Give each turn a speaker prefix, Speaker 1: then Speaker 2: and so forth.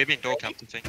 Speaker 1: we've been door camped, I think.